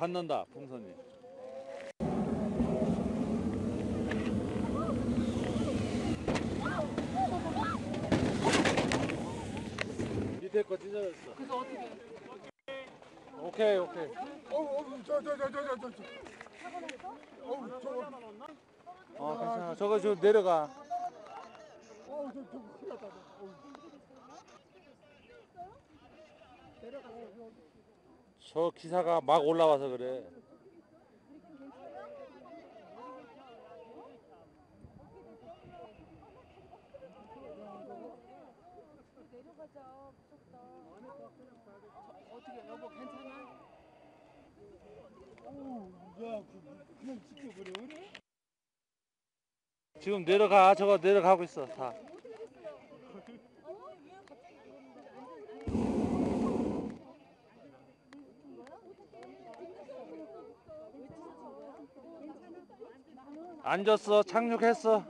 받는다 풍선이. 밑에 거 찢어졌어. 그래서 어떻게? 오케이 오케이. 어우 저저저저저 저. 저. 어우 저거 어 괜찮아. 저거 좀 내려가. 어우 저 저거 큰일 났다. 어우. 저 기사가 막 올라와서 그래. 지금 내려가. 저거 내려가고 있어. 다. 앉았어 착륙했어.